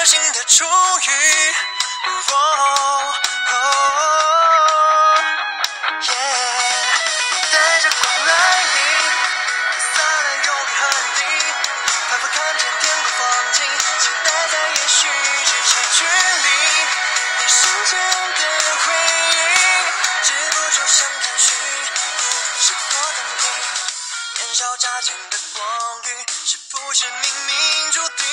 颗心的初遇。哦哦耶带着光来临，洒了忧郁和雨滴，仿佛看见天空风景，期待在也许咫尺距离，你瞬间的回应，止不住想探寻，不是多动听。年少乍见的光晕，是不是冥冥注定？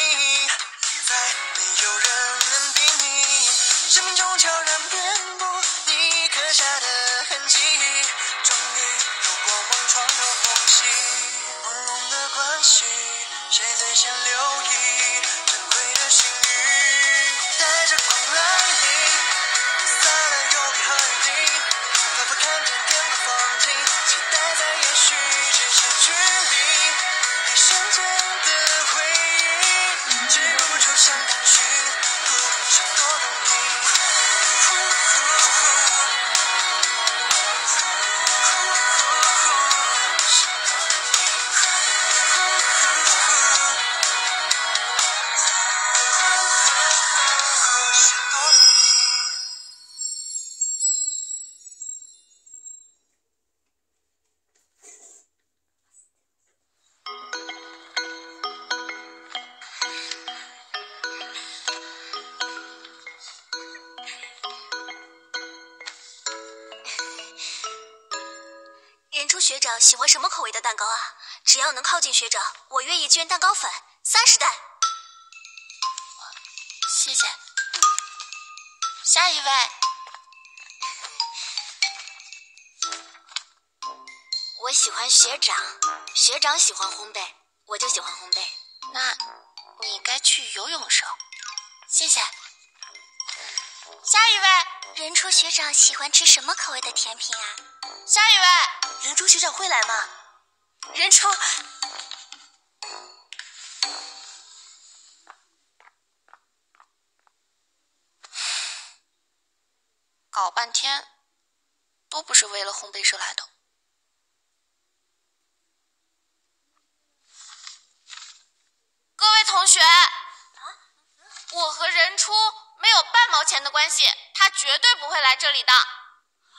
再没有人能比拟，生命中悄然遍布你刻下的痕迹，终于有光芒穿透缝隙。朦胧的关系，谁最先留意？珍贵的幸运，带着光来初学长喜欢什么口味的蛋糕啊？只要能靠近学长，我愿意捐蛋糕粉三十袋。谢谢。下一位，我喜欢学长，学长喜欢烘焙，我就喜欢烘焙。那你该去游泳社。谢谢。下一位，任初学长喜欢吃什么口味的甜品啊？下一位，任初学长会来吗？任初，搞半天都不是为了烘焙社来的。各位同学，我和任初没有半毛钱的关系，他绝对不会来这里的。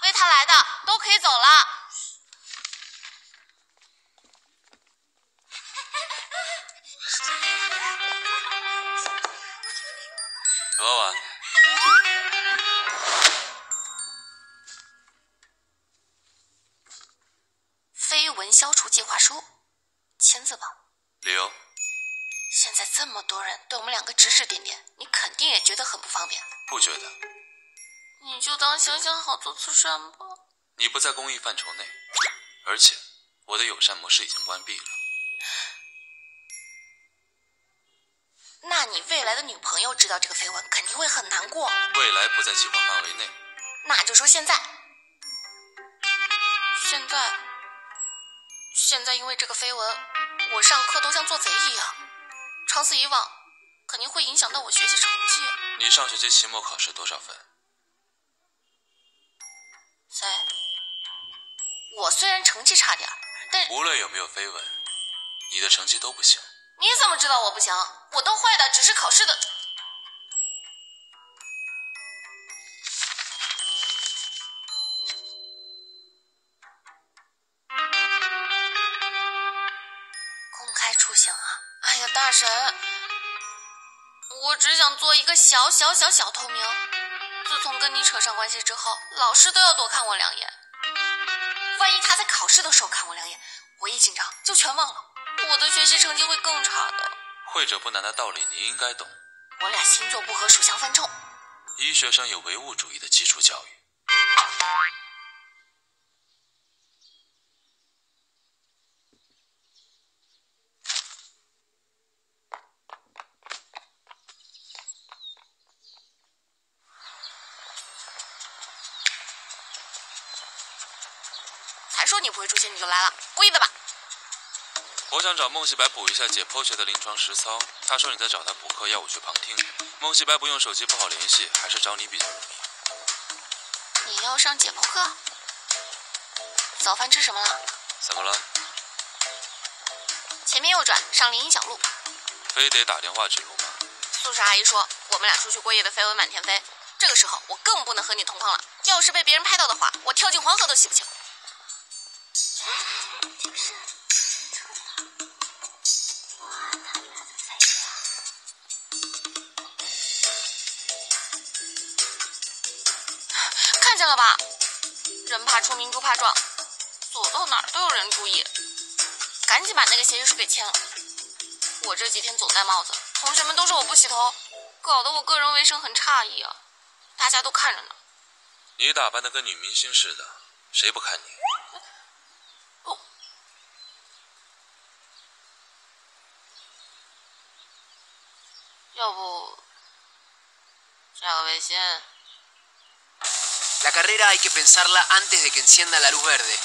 为他来的都可以走了。鹅丸，绯闻消除计划书，签字吧。理由？现在这么多人对我们两个指指点点，你肯定也觉得很不方便。不觉得？你就当行行好做慈善吧。你不在公益范畴内，而且我的友善模式已经关闭了。那你未来的女朋友知道这个绯闻，肯定会很难过。未来不在计划范围内，那就说现在，现在，现在因为这个绯闻，我上课都像做贼一样，长此以往，肯定会影响到我学习成绩。你上学期期末考试多少分？谁？我虽然成绩差点，但无论有没有绯闻，你的成绩都不行。你怎么知道我不行？我都坏的，只是考试的。公开出行啊！哎呀，大神，我只想做一个小小小小透明。自从跟你扯上关系之后，老师都要多看我两眼。万一他在考试的时候看我两眼，我一紧张就全忘了，我的学习成绩会更差的。会者不难的道理你应该懂。我俩星座不合，属相犯冲。医学生有唯物主义的基础教育。才说你不会出现，你就来了，故意的吧？我想找孟西白补一下解剖学的临床实操。他说你在找他补课，要我去旁听。孟西白不用手机，不好联系，还是找你比较容易。你要上解剖课？早饭吃什么了？怎么了？前面右转，上林荫小路。非得打电话指路吗？宿舍阿姨说我们俩出去过夜的绯闻满天飞。这个时候我更不能和你同框了，要是被别人拍到的话，我跳进黄河都洗不清。怕出名猪怕撞，走到哪儿都有人注意，赶紧把那个协议书给签了。我这几天总戴帽子，同学们都说我不洗头，搞得我个人卫生很诧异啊。大家都看着呢。你打扮的跟女明星似的，谁不看你？哦，要不加个微信？La carrera hay que pensarla antes de que encienda la luz verde.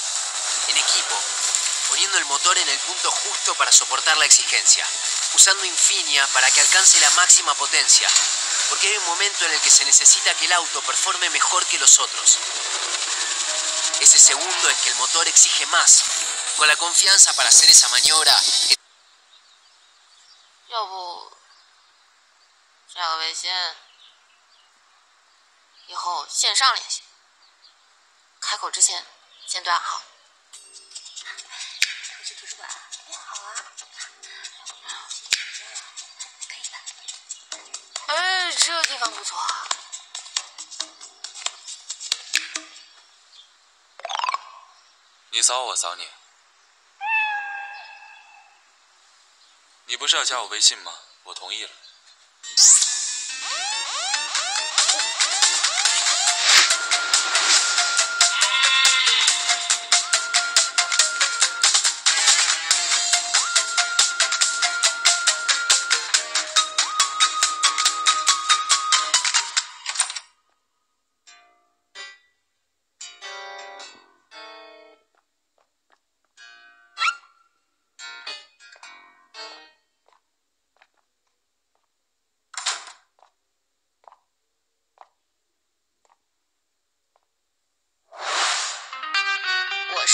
En equipo, poniendo el motor en el punto justo para soportar la exigencia, usando Infinia para que alcance la máxima potencia, porque hay un momento en el que se necesita que el auto performe mejor que los otros. Ese segundo en que el motor exige más, con la confianza para hacer esa maniobra que 要不开口之前先断好。我去图书馆，哎，好啊，可以吧？哎，这地方不错。你扫我，我扫你。你不是要加我微信吗？我同意了。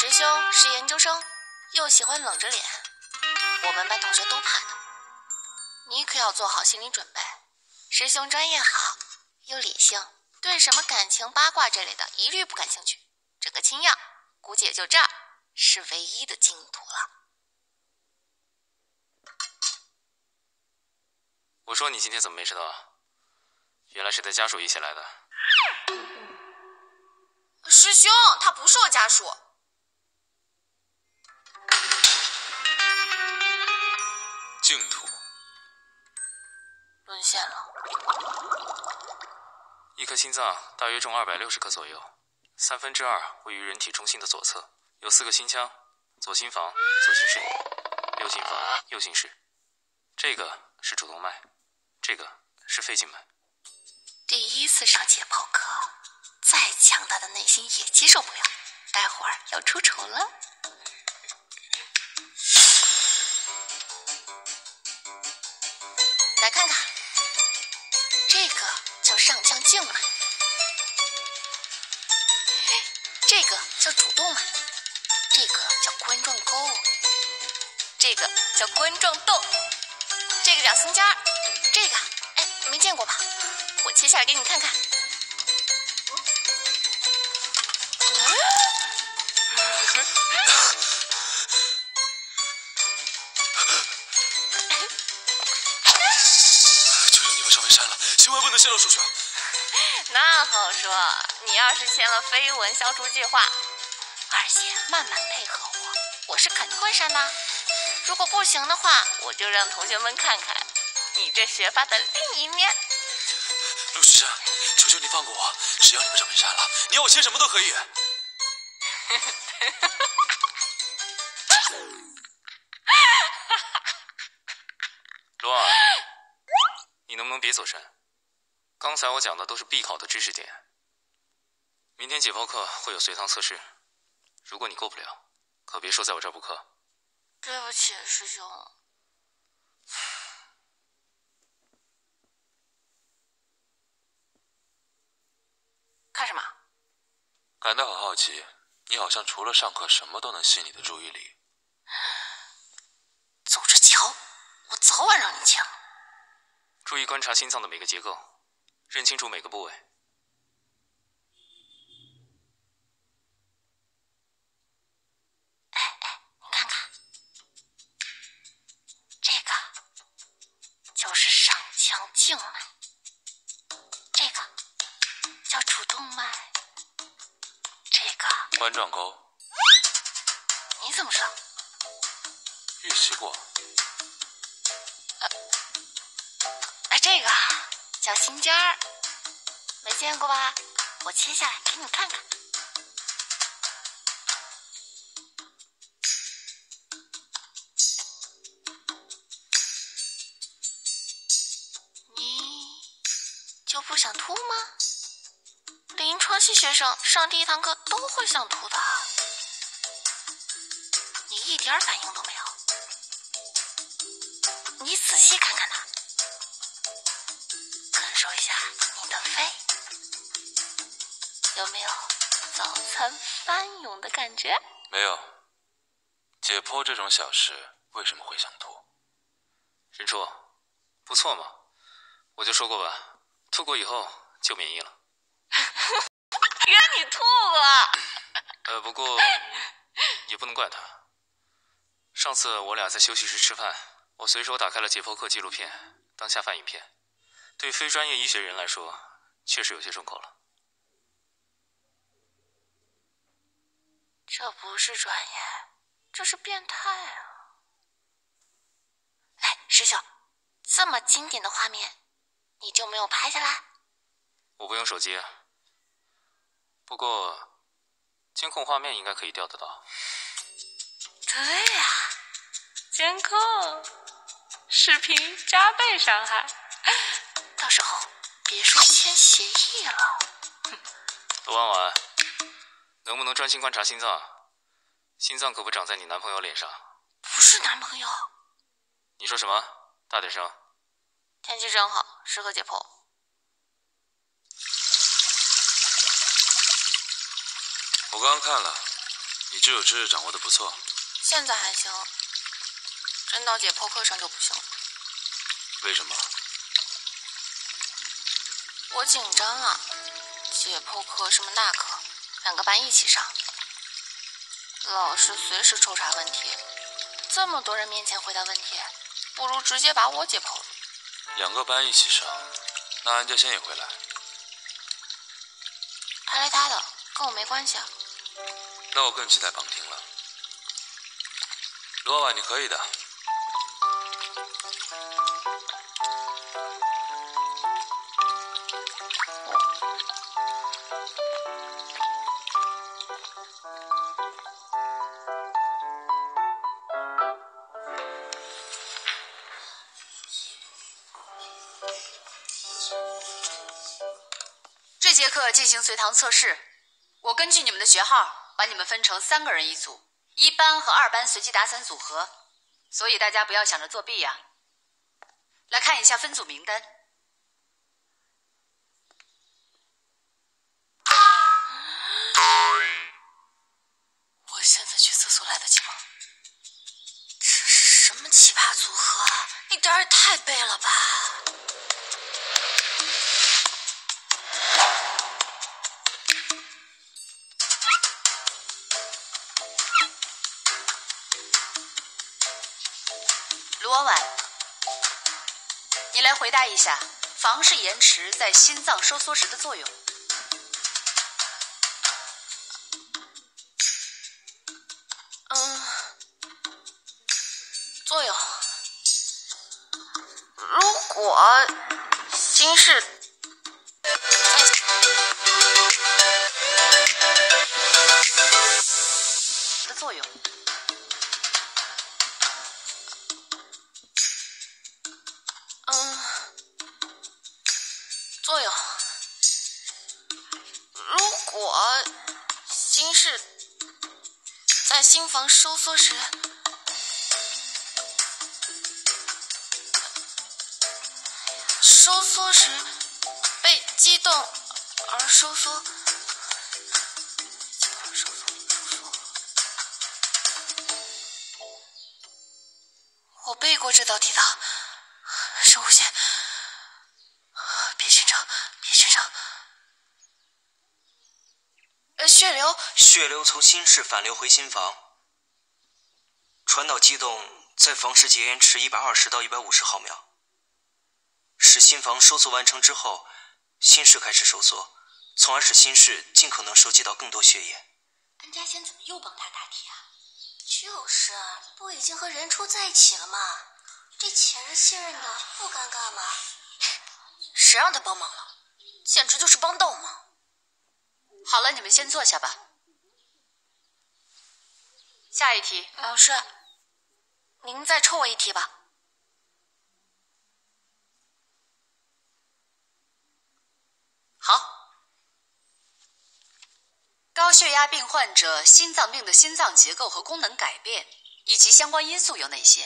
师兄是研究生，又喜欢冷着脸，我们班同学都怕他。你可要做好心理准备。师兄专业好，又理性，对什么感情八卦这类的一律不感兴趣。整个清样，估计也就这儿是唯一的净土了。我说你今天怎么没迟到啊？原来是带家属一起来的。师兄，他不是我家属。沦陷了。一颗心脏大约重二百六十克左右，三分之二位于人体中心的左侧，有四个心腔，左心房、左心室，右心房、右心室。这个是主动脉，这个是肺静脉。第一次上解剖课，再强大的内心也接受不了。待会儿要出丑了。来看看，这个叫上腔静脉，这个叫主动脉，这个叫冠状沟，这个叫冠状窦，这个叫心尖儿，这个哎没见过吧？我切下来给你看看。千万不能泄露出去。那好说，你要是签了绯闻消除计划，而且慢慢配合我，我是肯定会删的。如果不行的话，我就让同学们看看你这学霸的另一面。陆师生，求求你放过我，只要你们上眉山了，你要我签什么都可以。罗尔，你能不能别走神？刚才我讲的都是必考的知识点。明天解剖课会有随堂测试，如果你过不了，可别说在我这儿补课。对不起，师兄。看什么？感到很好奇，你好像除了上课什么都能吸你的注意力。走着瞧，我早晚让你签了。注意观察心脏的每个结构，认清楚每个部位。哎哎，你看看，这个就是上腔静脉，这个叫主动脉，这个冠状沟，叫心尖儿，没见过吧？我切下来给你看看。你就不想吐吗？临床系学生上第一堂课都会想吐的，你一点反应都没有。你仔细看看他。早餐翻涌的感觉？没有。解剖这种小事为什么会想吐？任初，不错嘛，我就说过吧，吐过以后就免疫了。原来你吐过？呃，不过也不能怪他。上次我俩在休息室吃饭，我随手打开了解剖课纪录片当下饭影片，对非专业医学人来说，确实有些重口了。这不是专业，这是变态啊！哎，师兄，这么经典的画面，你就没有拍下来？我不用手机，不过监控画面应该可以调得到。对呀、监控，视频加倍伤害，到时候别说签协议了。罗婉婉，能不能专心观察心脏？心脏可不长在你男朋友脸上。不是男朋友，你说什么？大点声！天气真好，适合解剖。我刚刚看了，你这有知识掌握的不错。现在还行，真到解剖课上就不行了。为什么？我紧张啊，解剖课什么大课，两个班一起上，老师随时抽查问题，这么多人面前回答问题，不如直接把我解剖了。两个班一起上，那安家先也会来。他来他的，跟我没关系啊。那我更期待旁听了。罗婉，你可以的。立刻进行随堂测试，我根据你们的学号把你们分成三个人一组，一班和二班随机打散组合，所以大家不要想着作弊呀、来看一下分组名单。猜一下房室延迟在心脏收缩时的作用。心房收缩时。收缩时被激动而收缩。收缩收缩我背过这道题的深呼吸。别紧张别紧张呃血流。血流从心室反流回心房传导激动在房室节延迟一百二十到一百五十毫秒，使心房收缩完成之后，心室开始收缩，从而使心室尽可能收集到更多血液。安家贤怎么又帮他答题啊？就是，不已经和任初在一起了吗？这前任信任的不尴尬吗？谁让他帮忙了？简直就是帮倒忙！好了，你们先坐下吧。下一题，老师，您再抽我一题吧。好。高血压病患者心脏病的心脏结构和功能改变，以及相关因素有哪些？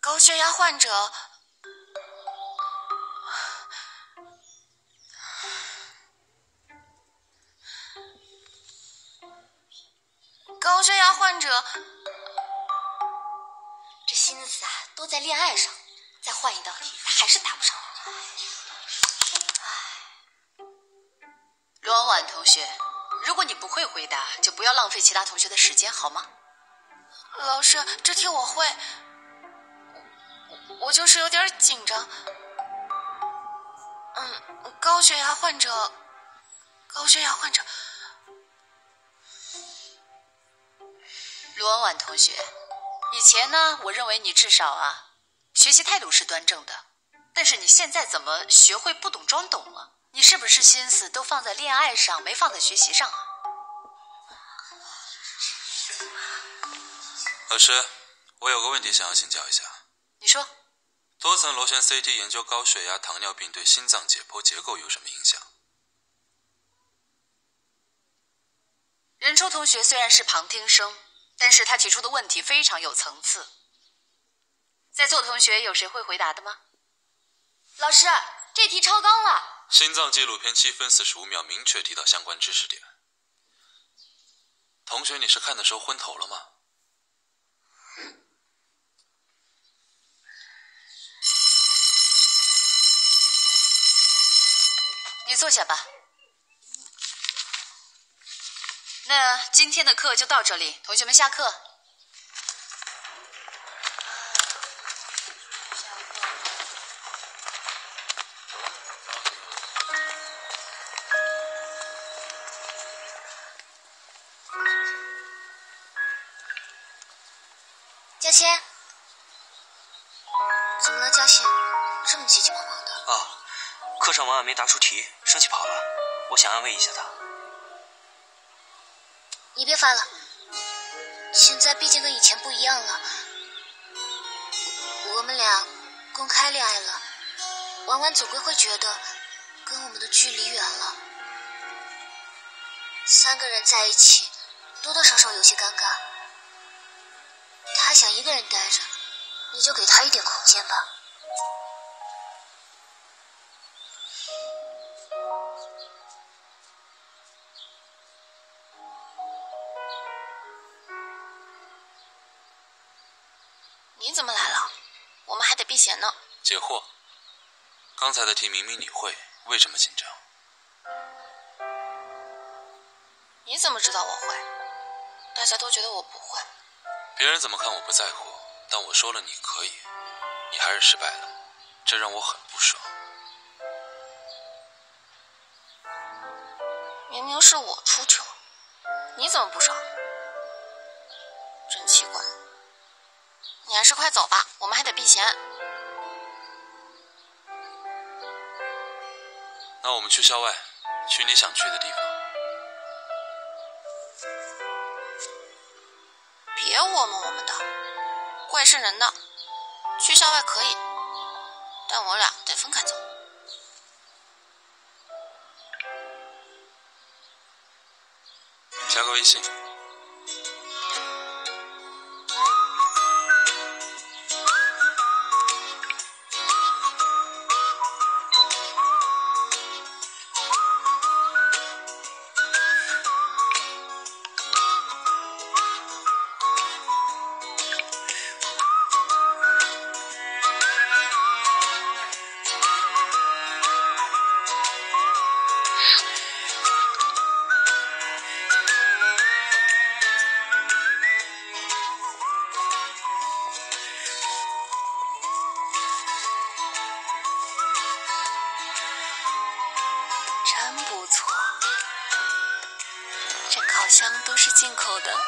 高血压患者，高血压患者，心思啊都在恋爱上，再换一道题，他还是答不上。罗婉婉同学，如果你不会回答，就不要浪费其他同学的时间，好吗？老师，这题我会，我我就是有点紧张。嗯，高血压患者，高血压患者，罗婉婉同学，以前呢，我认为你至少啊，学习态度是端正的，但是你现在怎么学会不懂装懂了？你是不是心思都放在恋爱上，没放在学习上啊？老师，我有个问题想要请教一下。你说，多层螺旋 CT 研究高血压、糖尿病对心脏解剖结构有什么影响？任初同学虽然是旁听生，但是他提出的问题非常有层次。在座同学有谁会回答的吗？老师，这题超纲了。心脏纪录片七分四十五秒明确提到相关知识点。同学，你是看的时候昏头了吗？你坐下吧。那今天的课就到这里，同学们下课。嘉欣，怎么了？嘉欣，这么急急忙忙的。啊，课上文案没答出题，生气跑了。我想安慰一下他。你别烦了，现在毕竟跟以前不一样了，我们俩公开恋爱了，婉婉总归会觉得跟我们的距离远了。三个人在一起，多多少少有些尴尬。他想一个人待着，你就给他一点空间吧。解惑。刚才的题明明你会，为什么紧张？你怎么知道我会？大家都觉得我不会。别人怎么看我不在乎，但我说了你可以，你还是失败了，这让我很不爽。明明是我出糗，你怎么不爽？真奇怪。你还是快走吧，我们还得避嫌。那我们去校外，去你想去的地方。别我们我们的，怪瘆人的。去校外可以，但我俩得分开走。加个微信。是进口的。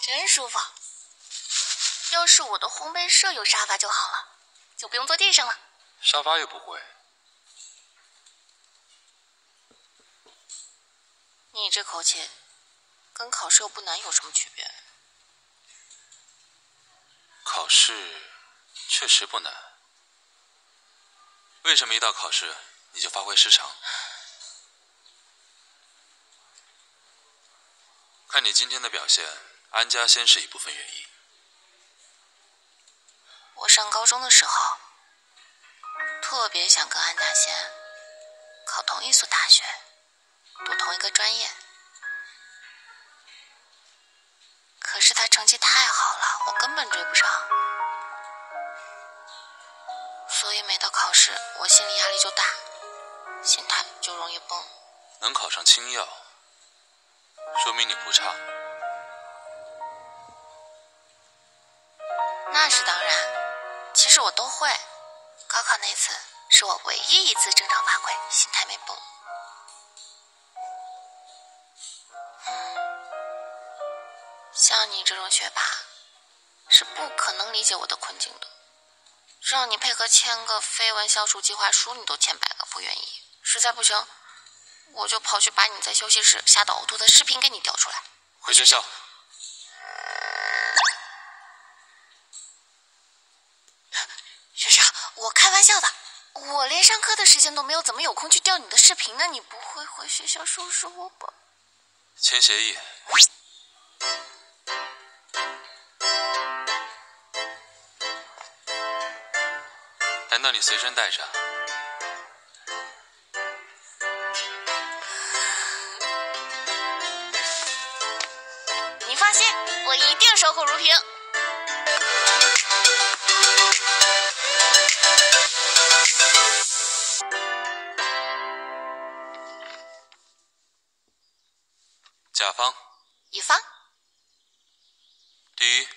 真舒服。要是我的烘焙社有沙发就好了，就不用坐地上了。沙发又不贵，你这口气，跟考试又不难有什么区别？考试确实不难。为什么一到考试你就发挥失常？看你今天的表现，安家先是一部分原因。我上高中的时候，特别想跟安大仙考同一所大学，读同一个专业。可是他成绩太好了，我根本追不上，所以每到考试，我心理压力就大，心态就容易崩。能考上青药，说明你不差。那是当然。其实我都会，高考那次是我唯一一次正常发挥，心态没崩。像你这种学霸，是不可能理解我的困境的。让你配合签个绯闻消除计划书，你都千百个不愿意。实在不行，我就跑去把你在休息室吓得呕吐的视频给你调出来。回学校。学长，我开玩笑的，我连上课的时间都没有，怎么有空去调你的视频呢？你不会回学校收拾我吧？签协议。难道你随身带着？你放心，我一定守口如瓶。甲方、乙方，第一，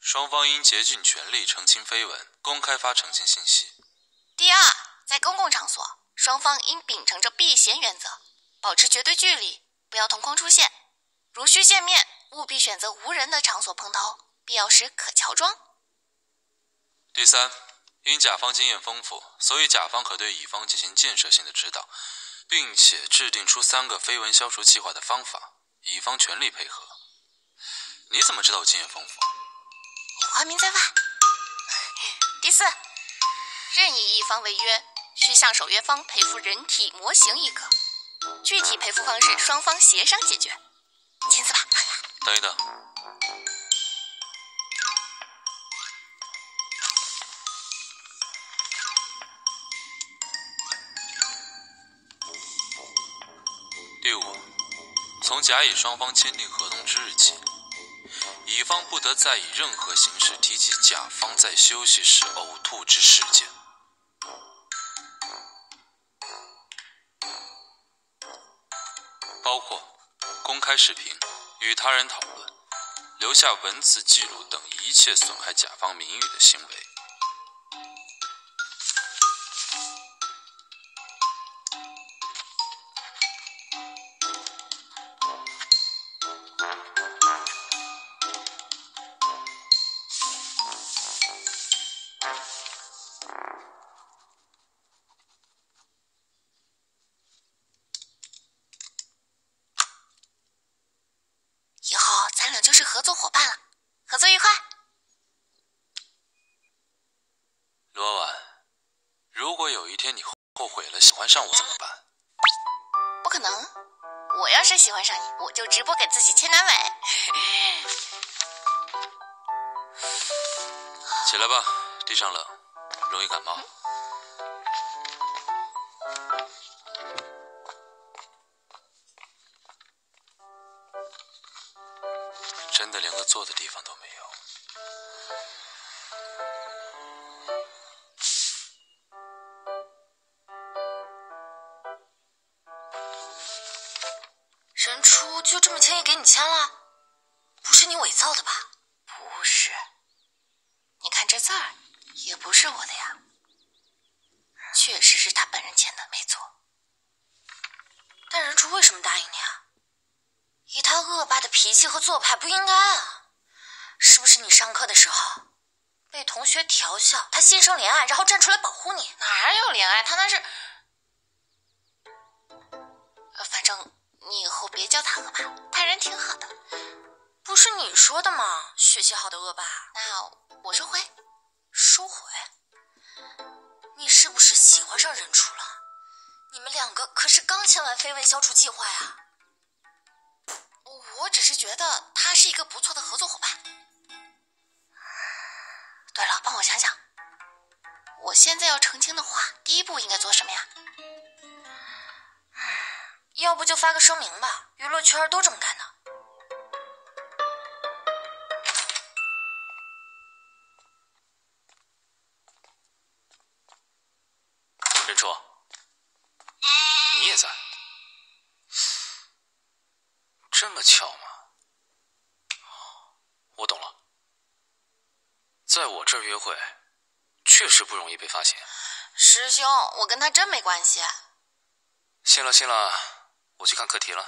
双方应竭尽全力澄清绯闻，公开发澄清信息。第二，在公共场所，双方应秉承着避嫌原则，保持绝对距离，不要同框出现。如需见面，务必选择无人的场所碰头，必要时可乔装。第三，因甲方经验丰富，所以甲方可对乙方进行建设性的指导，并且制定出三个绯闻消除计划的方法。乙方全力配合。你怎么知道我经验丰富？你花名在外。第四，任意一方违约，需向守约方赔付人体模型一个，具体赔付方式双方协商解决。签字吧。等一等。第五，从甲乙双方签订合同之日起，乙方不得再以任何形式提及甲方在休息时呕吐之事件。包括公开视频、与他人讨论、留下文字记录等一切损害甲方名誉的行为。合作伙伴了，合作愉快。罗婉，如果有一天你后悔了，喜欢上我怎么办？不可能，我要是喜欢上你，我就直播给自己切男尾。起来吧，地上冷，容易感冒。真的地方都。消除计划呀。我只是觉得他是一个不错的合作伙伴。对了，帮我想想，我现在要澄清的话，第一步应该做什么呀？要不就发个声明吧，娱乐圈都这么干的。在我这儿约会，确实不容易被发现。师兄，我跟他真没关系。行了行了，我去看课题了。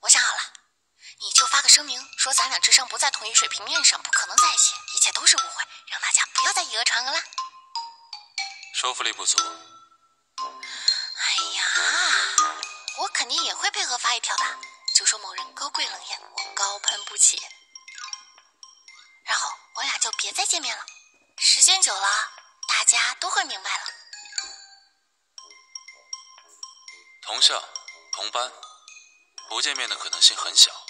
我想好了，你就发个声明，说咱俩智商不在同一水平面上，不可能在一起，一切都是误会，让大家不要再以讹传讹了。说服力不足，哎呀，我肯定也会配合发一条的，就说某人高贵冷艳，我高攀不起，然后我俩就别再见面了，时间久了，大家都会明白了。同校同班，不见面的可能性很小。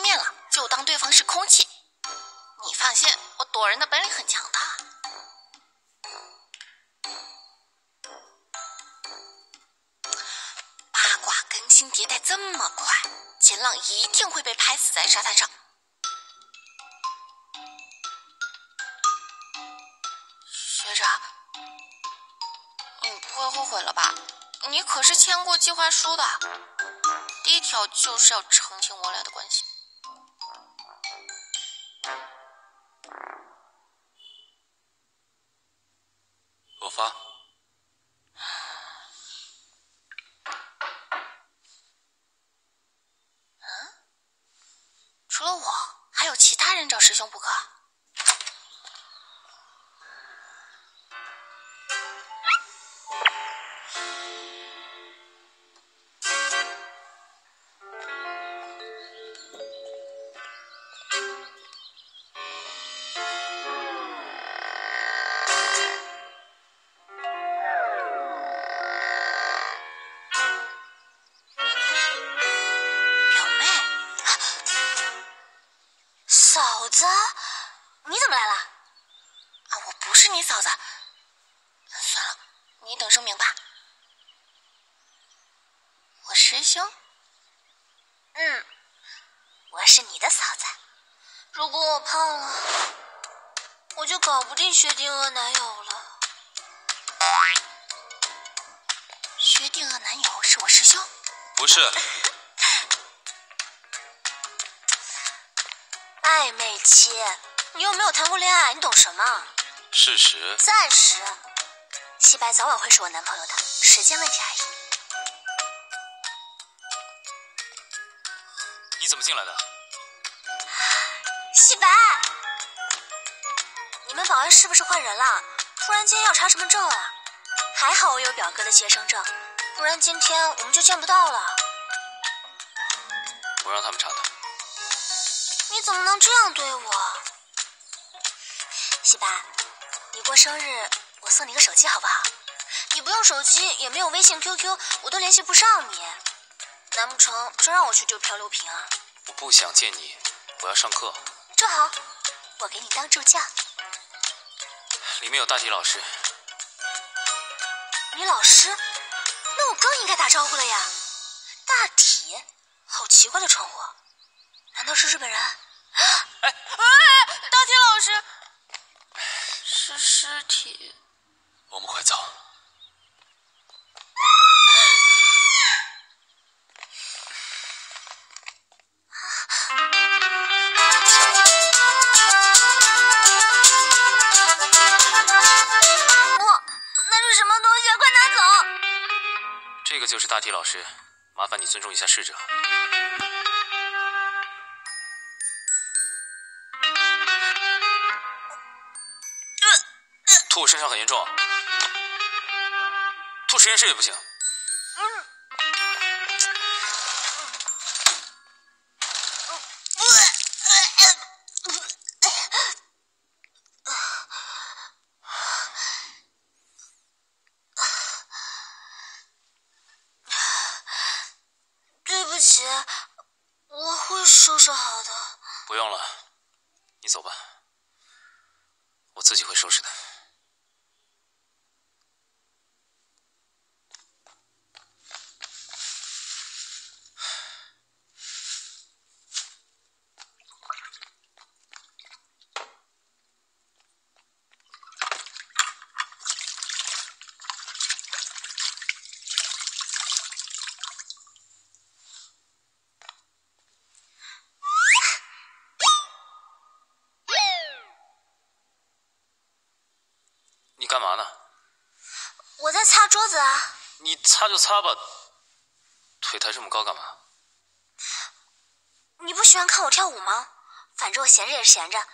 见面了就当对方是空气，你放心，我躲人的本领很强的。八卦更新迭代这么快，秦浪一定会被拍死在沙滩上。学长，你不会后悔了吧？你可是签过计划书的，第一条就是要澄清我俩的关系。子，你怎么来了？啊，我不是你嫂子。算了，你等声明吧。我师兄。嗯，我是你的嫂子。如果我胖了，我就搞不定薛定谔男友了。薛定谔男友是我师兄。不是，暧昧期，你又没有谈过恋爱，你懂什么？事实。暂时，西白早晚会是我男朋友的，时间问题而已。你怎么进来的？西白，你们保安是不是换人了？突然间要查什么证啊？还好我有表哥的接生证，不然今天我们就见不到了。我让他们查的。你怎么能这样对我？西白，你过生日我送你个手机好不好？你不用手机，也没有微信、QQ，我都联系不上你。难不成真让我去丢漂流瓶啊？我不想见你，我要上课。正好，我给你当助教。里面有大体老师，你老师？那我更应该打招呼了呀。大体，好奇怪的称呼。是日本人。哎，大体老师，是尸体。我们快走。这个就是大体老师，麻烦你尊重一下逝者。吐我身上很严重，吐实验室也不行。不用了，你走吧，我自己会收拾的。干嘛呢？我在擦桌子啊。你擦就擦吧，腿抬这么高干嘛？你不喜欢看我跳舞吗？反正我闲着也是闲着。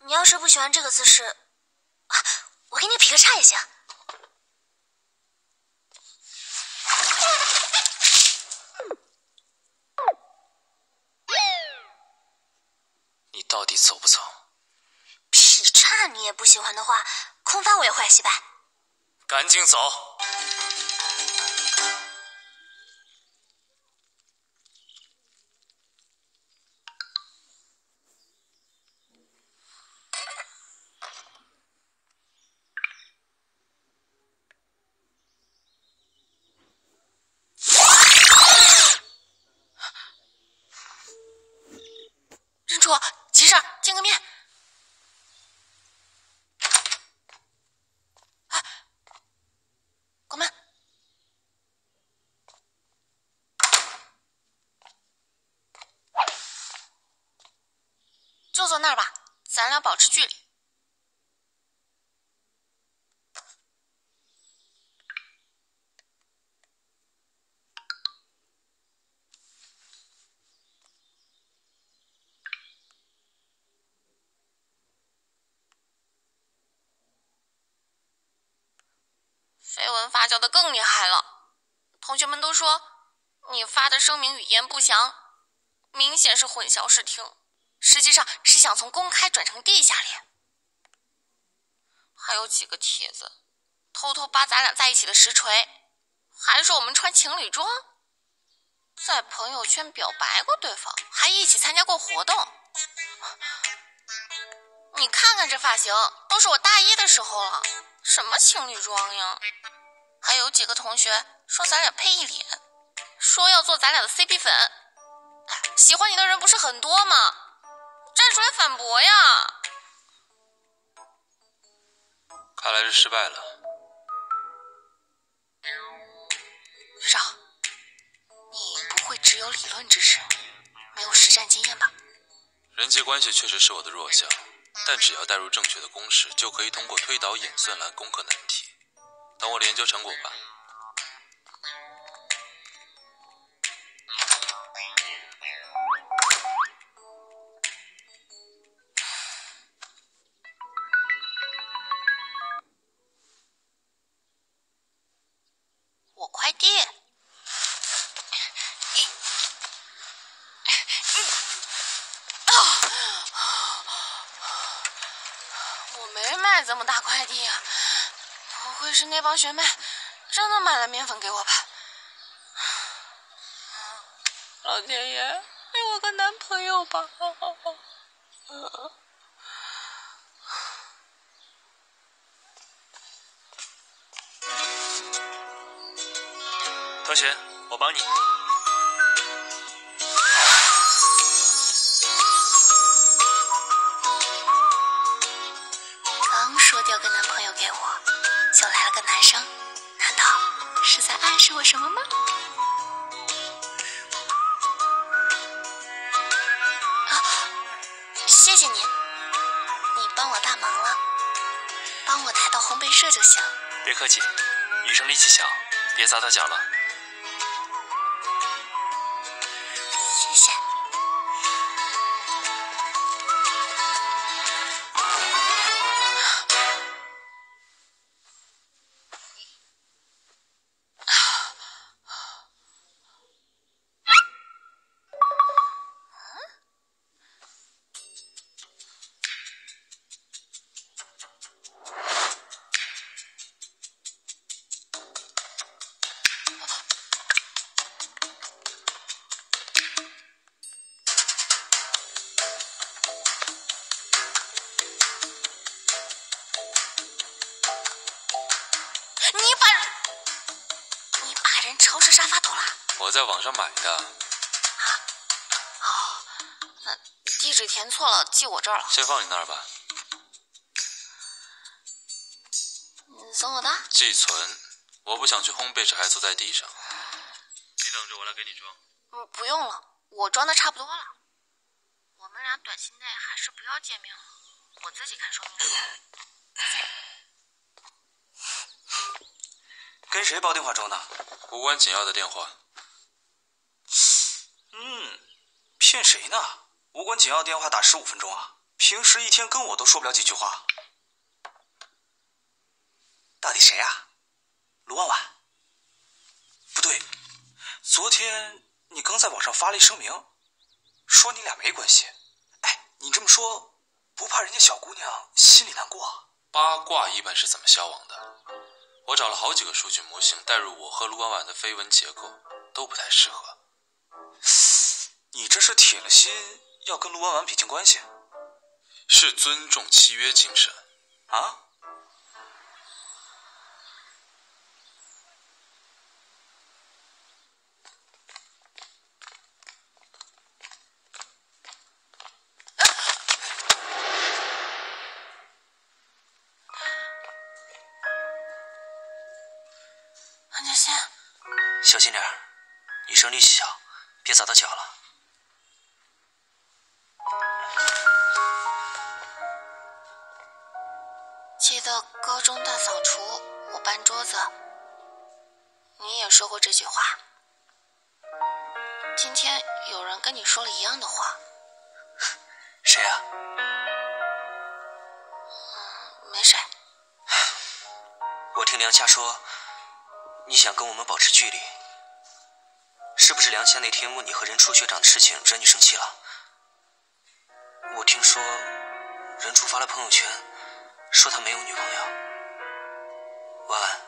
你要是不喜欢这个姿势，我给你劈个叉也行。你到底走不走？劈叉你也不喜欢的话，空翻我也会，西白。赶紧走。坐那儿吧，咱俩保持距离。酵的更厉害了，同学们都说你发的声明语言不详，明显是混淆视听。实际上是想从公开转成地下恋，还有几个帖子偷偷扒咱俩在一起的实锤，还说我们穿情侣装，在朋友圈表白过对方，还一起参加过活动。你看看这发型，都是我大一的时候了，什么情侣装呀？还有几个同学说咱俩配一脸，说要做咱俩的 CP 粉，喜欢你的人不是很多吗？站出来反驳呀！看来是失败了。少，你不会只有理论知识，没有实战经验吧？人际关系确实是我的弱项，但只要带入正确的公式，就可以通过推导演算来攻克难题。等我的研究成果吧。我快递，我没买这么大快递啊！是那帮学妹真的买了面粉给我吧？老天爷，给我个男朋友吧！同学，我帮你。个男生，难道是在暗示我什么吗？啊，谢谢你，你帮我大忙了。帮我抬到烘焙社就行。别客气，女生力气小，别砸到脚了。在网上买的，哦，那地址填错了，寄我这儿了。先放你那儿吧。你送我的？寄存，我不想去烘焙时还坐在地上。你等着，我来给你装。嗯，不用了，我装的差不多了。我们俩短期内还是不要见面了，我自己看说明书。跟谁煲电话粥呢？无关紧要的电话，嗯，骗谁呢？无关紧要电话打十五分钟啊！平时一天跟我都说不了几句话。到底谁啊？卢婉婉？不对，昨天你刚在网上发了一声明，说你俩没关系。哎，你这么说，不怕人家小姑娘心里难过？八卦一般是怎么消亡的？我找了好几个数据模型，代入我和卢婉婉的绯闻结构，都不太适合。你这是铁了心要跟卢婉婉撇清关系是尊重契约精神。啊？安建新，小心点儿，女生力气小，别砸到脚了。说过这句话。今天有人跟你说了一样的话，谁啊？没谁。我听梁夏说，你想跟我们保持距离，是不是梁夏那天问你和任初学长的事情惹你生气了？我听说任初发了朋友圈，说他没有女朋友。婉婉，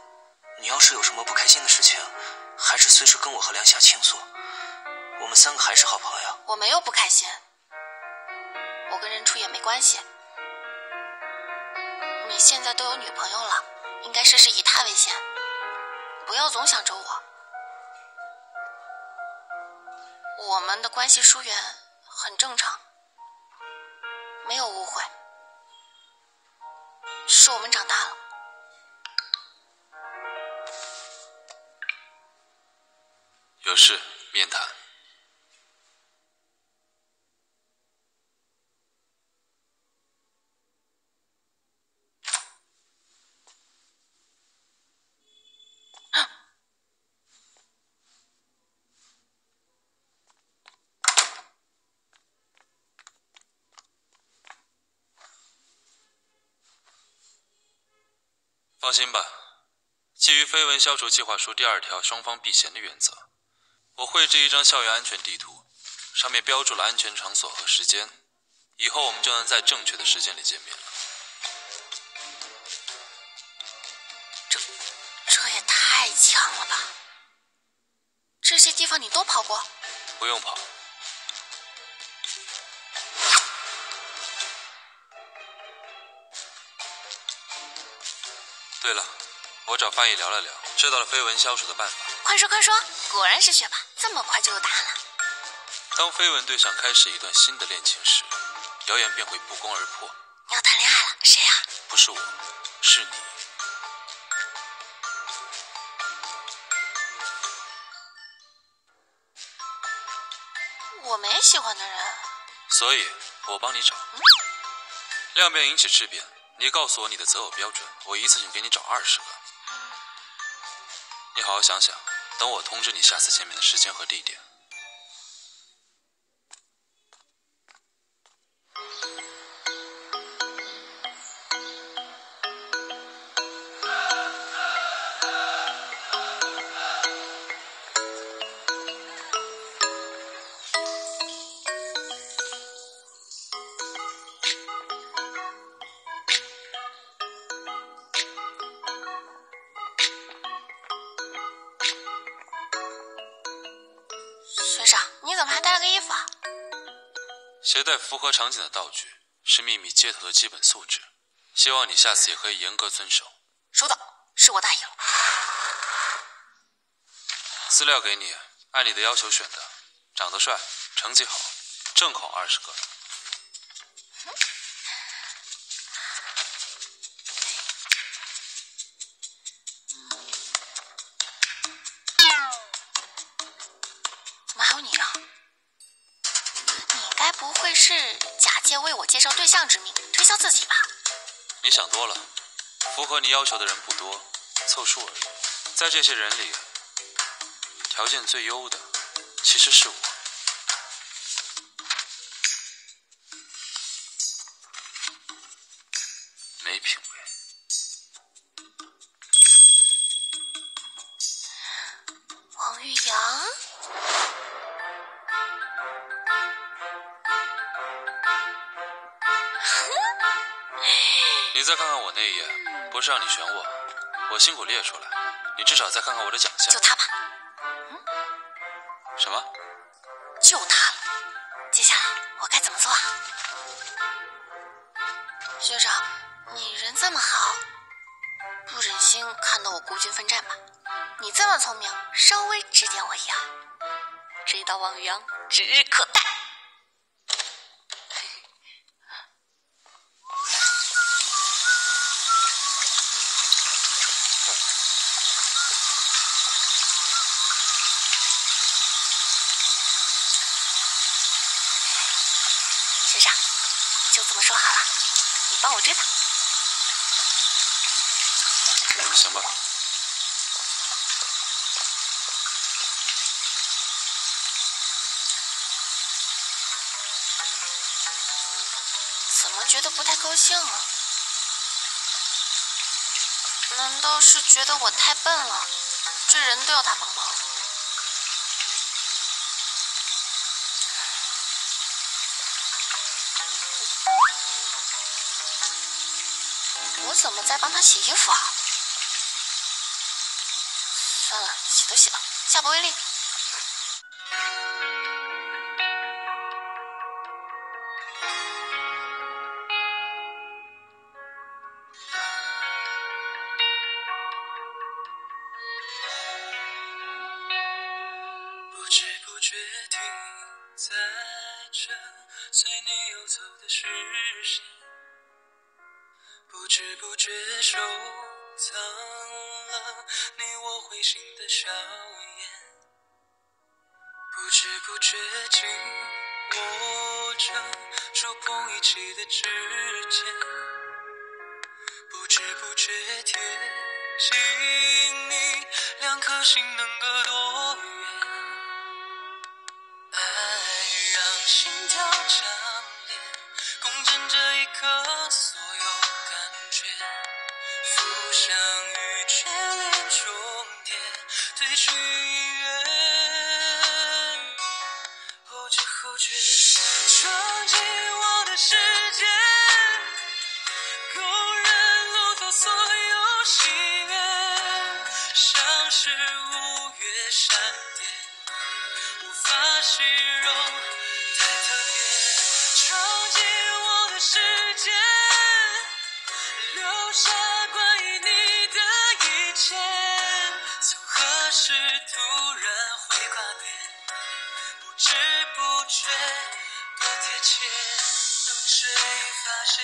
你要是有什么不开心的事情，还是随时跟我和梁夏倾诉，我们三个还是好朋友。我没有不开心，我跟任初也没关系。你现在都有女朋友了，应该试试以她为先，不要总想着我。我们的关系疏远很正常，没有误会，是我们长大了。有事面谈。放心吧，基于绯闻消除计划书第二条双方避嫌的原则，我绘制一张校园安全地图，上面标注了安全场所和时间，以后我们就能在正确的时间里见面了。这这也太强了吧！这些地方你都跑过？不用跑，对了，我找翻译聊了聊，知道了绯闻消除的办法。快说快说！果然是学霸，这么快就有答案了。当绯闻对象开始一段新的恋情时，谣言便会不攻而破。你要谈恋爱了？谁呀、不是我，是你。我没喜欢的人。所以，我帮你找。嗯量变引起质变，你告诉我你的择偶标准，我一次性给你找二十个。你好好想想，等我通知你下次见面的时间和地点。符合场景的道具是秘密接头的基本素质，希望你下次也可以严格遵守。收到，是我大意了。资料给你，按你的要求选的，长得帅，成绩好，正好二十个。借为我介绍对象之名推销自己吧？你想多了，符合你要求的人不多，凑数而已。在这些人里，条件最优的其实是我。是让你选我，我辛苦列出来，你至少再看看我的奖项就。他吧，嗯什么？就他了。接下来我该怎么做啊？学长，你人这么好，不忍心看到我孤军奋战吧？你这么聪明，稍微指点我一二，这一道王玉阳指日可待。学长，就这么说好了，你帮我追他。行吧。怎么觉得不太高兴啊？难道是觉得我太笨了，这人都要他帮忙？我怎么在帮他洗衣服啊？算了，洗都洗了，下不为例。之间，不知不觉贴近你，两颗心能隔多远？爱让心跳强烈，共振这一刻所有感觉，浮想与眷恋重叠，褪去音乐，后知后觉，闯进我的世界，是五月闪电。无法形容，太特别。闯进我的世界，留下关于你的一切。从何时突然会挂念？不知不觉多贴切。等谁发现，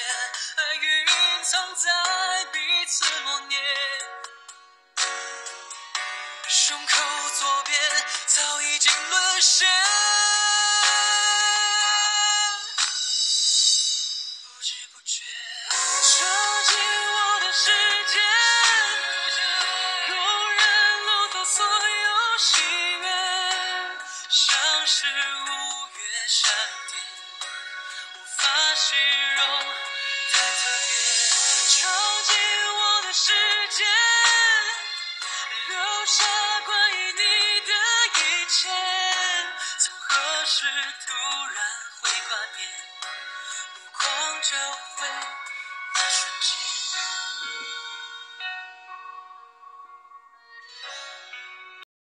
爱蕴藏在彼此默念。